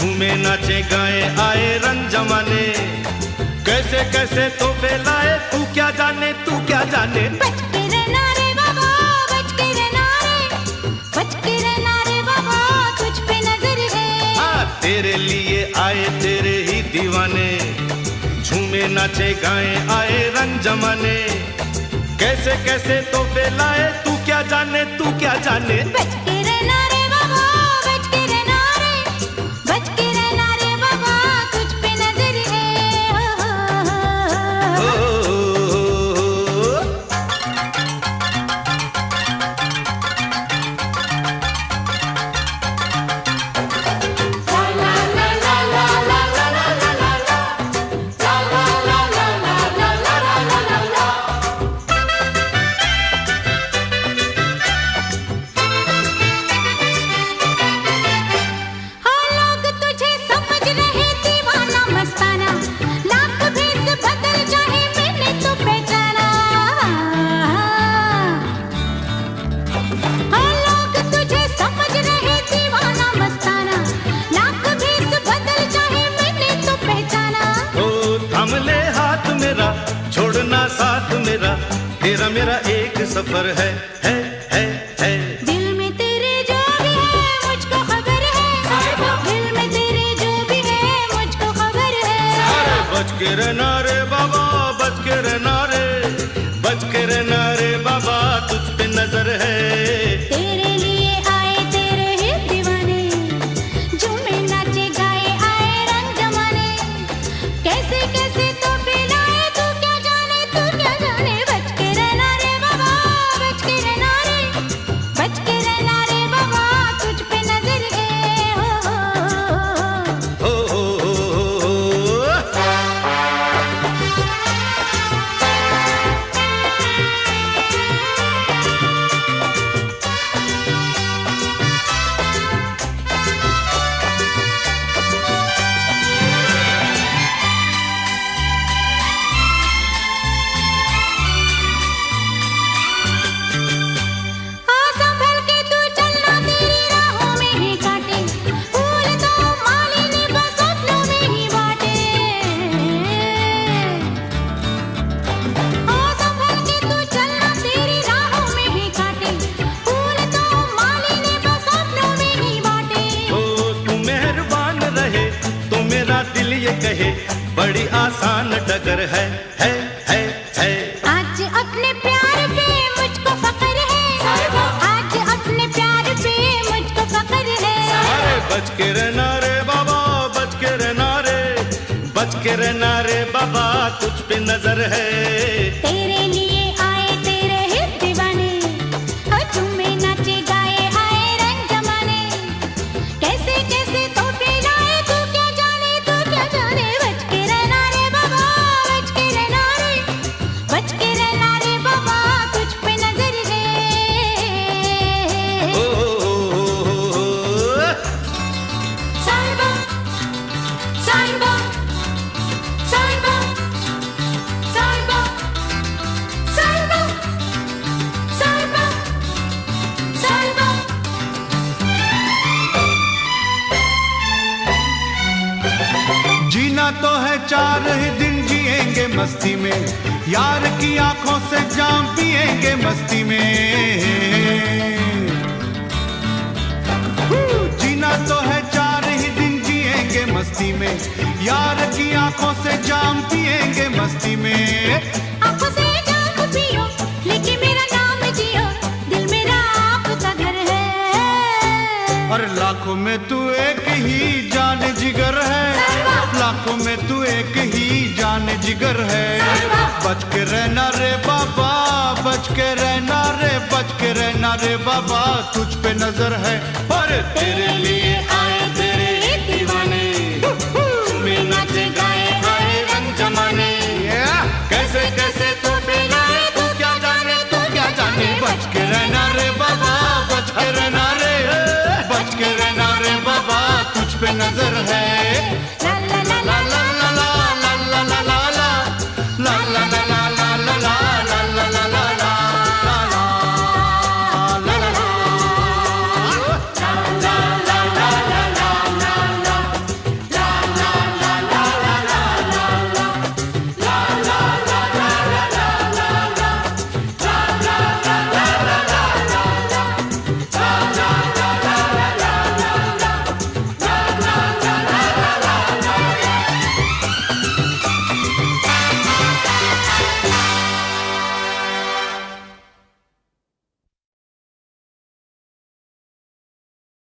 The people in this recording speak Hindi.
झूमे नाचे गाए आए रंग जमाने। कैसे कैसे तो लाए तू क्या जाने तू क्या जाने? बच के रहना रे बाबा बच के रहना रे। बच के रहना रे बाबा तुझ पे नज़र है। हाँ तेरे लिए आए तेरे ही दीवाने। झूमे नाचे गाए आए रंग जमाने। कैसे कैसे तो लाए तू क्या जाने तू क्या जाने? बच के रहना सफ़र है है है है। दिल में तेरे जो भी है मुझको खबर है। दिल में तेरे जो भी है मुझको खबर है। बच के रहना रे बाबा बच के रहना रे बच के रहना रे बाबा। बड़ी आसान डगर है है है है। आज अपने प्यार पे मुझको फकर है। आज अपने प्यार पे मुझको फकर है। अरे बच के रहना रे बाबा बच के रहना रे। बच के रहना रे बाबा तुझ पे नज़र है। तेरे चार ही दिन जिएँगे मस्ती में। यार की आँखों से जाम पिएँगे मस्ती में। जीना तो है चार ही दिन जिएँगे मस्ती में। यार की आँखों से जाम पिएँगे मस्ती में। आँखों से जाम पियो लेके मेरा नाम जियो। दिल मेरा आपका घर है। और लाखों में तू एक ही जान जिगर है। जिगर है। बच के रहना रे बाबा, बच के रहना रे, बच के रहना रे बाबा, तुझ पे नज़र है। और तेरे लिए आए तेरे दीवाने। रंग जमाने। कैसे कैसे तो लाए तू क्या जाने, तू क्या जाने। बच के रहना रे बाबा, बच के रहना रे, बच के रहना रे बाबा, तुझ पे नज़र है।